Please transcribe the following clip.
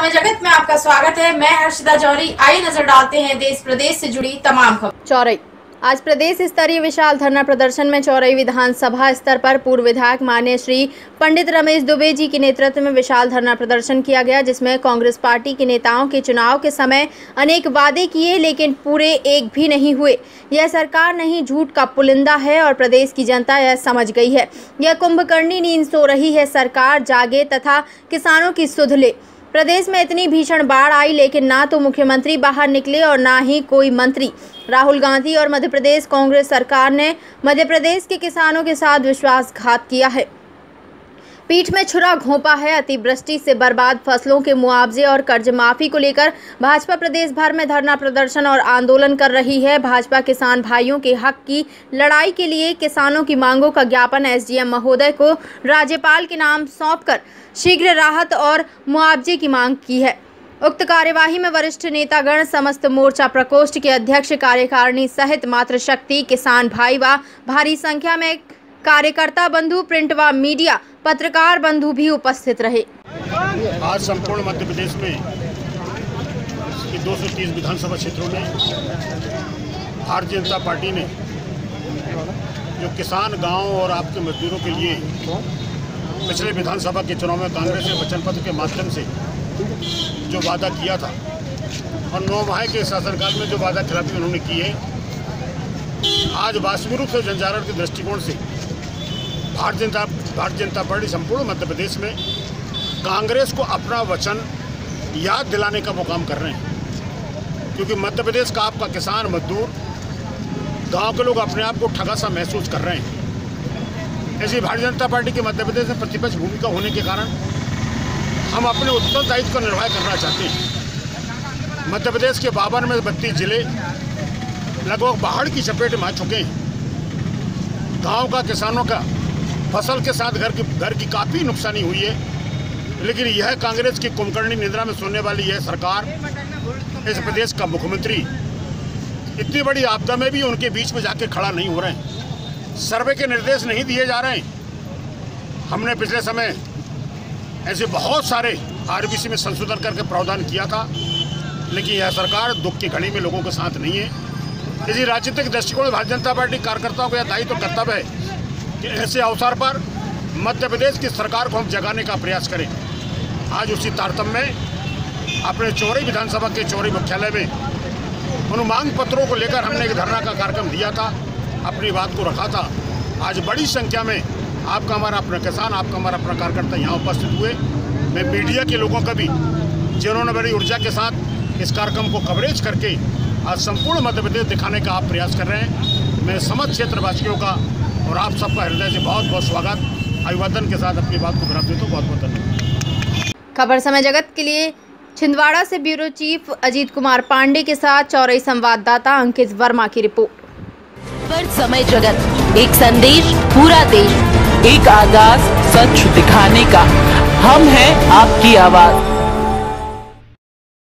समय जगत में आपका स्वागत है। मैं हर्षदा जौहरी। आइए नज़र डालते हैं देश प्रदेश से जुड़ी तमाम खबर। चौरई। आज प्रदेश स्तरीय विशाल धरना प्रदर्शन में चौरई विधानसभा स्तर पर पूर्व विधायक मान्य श्री पंडित रमेश दुबे जी के नेतृत्व में विशाल धरना प्रदर्शन किया गया, जिसमें कांग्रेस पार्टी के नेताओं के चुनाव के समय अनेक वादे किए, लेकिन पूरे एक भी नहीं हुए। यह सरकार नहीं, झूठ का पुलिंदा है और प्रदेश की जनता यह समझ गई है। यह कुंभकर्णी नींद सो रही है, सरकार जागे तथा किसानों की सुध ले। प्रदेश में इतनी भीषण बाढ़ आई, लेकिन ना तो मुख्यमंत्री बाहर निकले और ना ही कोई मंत्री। राहुल गांधी और मध्य प्रदेश कांग्रेस सरकार ने मध्य प्रदेश के किसानों के साथ विश्वासघात किया है। पीठ में छुरा घोंपा है। अतिवृष्टि से बर्बाद फ़सलों के मुआवजे और कर्ज माफ़ी को लेकर भाजपा प्रदेश भर में धरना प्रदर्शन और आंदोलन कर रही है। भाजपा किसान भाइयों के हक की लड़ाई के लिए किसानों की मांगों का ज्ञापन एसडीएम महोदय को राज्यपाल के नाम सौंपकर शीघ्र राहत और मुआवजे की मांग की है। उक्त कार्यवाही में वरिष्ठ नेतागण, समस्त मोर्चा प्रकोष्ठ के अध्यक्ष, कार्यकारिणी सहित मातृशक्ति किसान भाई व भारी संख्या में कार्यकर्ता, बंधु, प्रिंट व मीडिया पत्रकार बंधु भी उपस्थित रहे। आज संपूर्ण मध्य प्रदेश में ये 230 विधानसभा क्षेत्रों में भारतीय जनता पार्टी ने जो किसान गाँव और आपके मजदूरों के लिए पिछले विधानसभा के चुनाव में कांग्रेस ने वचन पत्र के माध्यम से जो वादा किया था और नौ माह के शासनकाल में जो वादा खिलाफी उन्होंने की है, आज वास्तविक रूप से जनजागरण के दृष्टिकोण से भारतीय जनता भारतीय जनता पार्टी संपूर्ण मध्य प्रदेश में कांग्रेस को अपना वचन याद दिलाने का वो काम कर रहे हैं। क्योंकि मध्य प्रदेश का आपका किसान, मजदूर, गाँव के लोग अपने आप को ठगा सा महसूस कर रहे हैं। ऐसी भारतीय जनता पार्टी के मध्य प्रदेश में प्रतिपक्ष भूमिका होने के कारण हम अपने उत्तरदायित्व का निर्वाह करना चाहते हैं। मध्य प्रदेश के बावन में बत्तीस ज़िले लगभग बाढ़ की चपेट में आ चुके हैं। गाँव का, किसानों का फ़सल के साथ घर की घर की काफ़ी नुकसानी हुई है। लेकिन यह कांग्रेस की कुंभकर्णी निद्रा में सोने वाली यह सरकार, इस प्रदेश का मुख्यमंत्री, इतनी बड़ी आपदा में भी उनके बीच में जाके खड़ा नहीं हो रहे हैं। सर्वे के निर्देश नहीं दिए जा रहे हैं। हमने पिछले समय ऐसे बहुत सारे आरबीसी में संशोधन करके प्रावधान किया था, लेकिन यह सरकार दुख की घड़ी में लोगों के साथ नहीं है। इसी राजनीतिक दृष्टिकोण भारतीय जनता पार्टी कार्यकर्ताओं का यह दायित्व तो कर्तव्य है ऐसे अवसर पर मध्य प्रदेश की सरकार को हम जगाने का प्रयास करें। आज उसी तारतम्य में अपने चौरी विधानसभा के चौरी मुख्यालय में उन मांग पत्रों को लेकर हमने एक धरना का कार्यक्रम दिया था, अपनी बात को रखा था। आज बड़ी संख्या में आपका हमारा अपना किसान, आपका हमारा अपना कार्यकर्ता यहाँ उपस्थित हुए। मैं मीडिया के लोगों का भी, जिन्होंने बड़ी ऊर्जा के साथ इस कार्यक्रम को कवरेज करके आज संपूर्ण मध्य प्रदेश दिखाने का आप प्रयास कर रहे हैं। मैं समझ क्षेत्रवासियों का और आप सबका हृदय से बहुत बहुत स्वागत। अभिवादन के साथ अपनी बात को विराम देता हूँ। बहुत बहुत धन्यवाद। खबर समय जगत के लिए छिंदवाड़ा से ब्यूरो चीफ अजीत कुमार पांडे के साथ चौरई संवाददाता अंकित वर्मा की रिपोर्ट। पर समय जगत एक संदेश पूरा देश एक आगाज़ सच दिखाने का। हम हैं आपकी आवाज़।